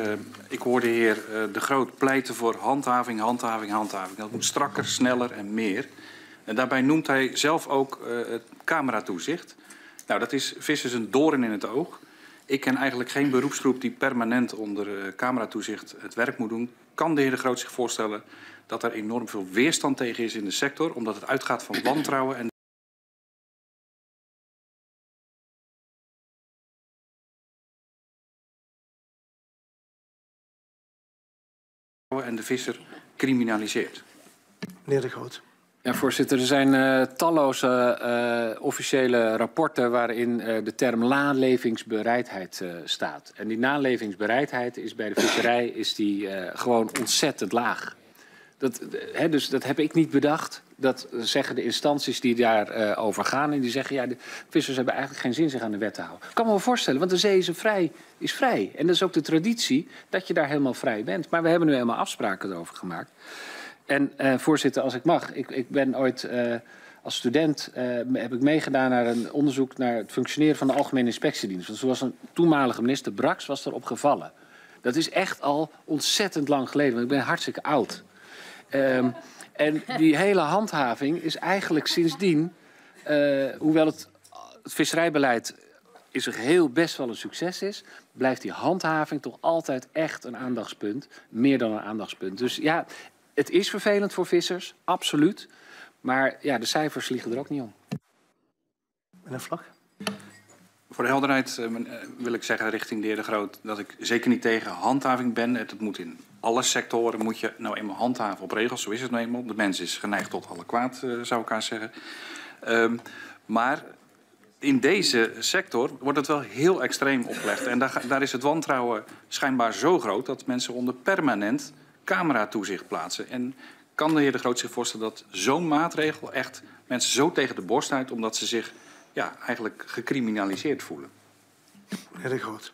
Uh, ik hoorde de heer uh, De Groot pleiten voor handhaving, handhaving, handhaving. Dat moet strakker, sneller en meer. En daarbij noemt hij zelf ook uh, het cameratoezicht. Nou, dat is vissers een doorn in het oog. Ik ken eigenlijk geen beroepsgroep die permanent onder cameratoezicht het werk moet doen. Kan de heer De Groot zich voorstellen dat er enorm veel weerstand tegen is in de sector, omdat het uitgaat van wantrouwen en en de visser criminaliseert. Meneer De Groot. Ja, voorzitter, er zijn uh, talloze uh, officiële rapporten waarin uh, de term nalevingsbereidheid staat. En die nalevingsbereidheid is bij de visserij is die, gewoon ontzettend laag. Dat, hè, dus dat heb ik niet bedacht. Dat zeggen de instanties die daarover over gaan. En die zeggen, ja, de vissers hebben eigenlijk geen zin zich aan de wet te houden. Ik kan me wel voorstellen, want de zee is, vrij, is vrij. En dat is ook de traditie dat je daar helemaal vrij bent. Maar we hebben nu helemaal afspraken erover gemaakt. En uh, voorzitter, als ik mag, ik, ik ben ooit uh, als student uh, heb ik meegedaan naar een onderzoek naar het functioneren van de Algemene Inspectiedienst. Want zoals een toenmalige minister Brax was erop gevallen. Dat is echt al ontzettend lang geleden, want ik ben hartstikke oud. Um, en die hele handhaving is eigenlijk sindsdien, hoewel het, visserijbeleid in zijn geheel best wel een succes is, blijft die handhaving toch altijd echt een aandachtspunt. Meer dan een aandachtspunt. Dus ja, het is vervelend voor vissers, absoluut. Maar ja, de cijfers liegen er ook niet om. Meneer Vlag? Voor de helderheid uh, wil ik zeggen richting de heer De Groot... dat ik zeker niet tegen handhaving ben. Het moet in alle sectoren moet je nou eenmaal handhaven op regels. Zo is het nou eenmaal. De mens is geneigd tot alle kwaad, uh, zou ik haar zeggen. Um, maar in deze sector wordt het wel heel extreem opgelegd. En daar, daar is het wantrouwen schijnbaar zo groot... dat mensen onder permanent cameratoezicht plaatsen. En kan de heer De Groot zich voorstellen dat zo'n maatregel echt mensen zo tegen de borst uit... omdat ze zich ja, eigenlijk gecriminaliseerd voelen? De Groot.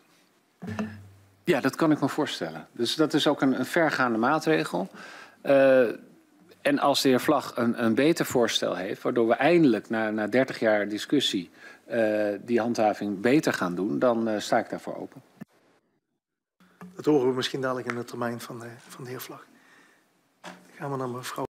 Ja, dat kan ik me voorstellen. Dus dat is ook een, een vergaande maatregel. Uh, en als de heer Vlag een, een beter voorstel heeft... waardoor we eindelijk na, na 30 jaar discussie uh, die handhaving beter gaan doen... dan uh, sta ik daarvoor open. Dat horen we misschien dadelijk in de termijn van de, van de heer Vlag. Dan gaan we naar mevrouw.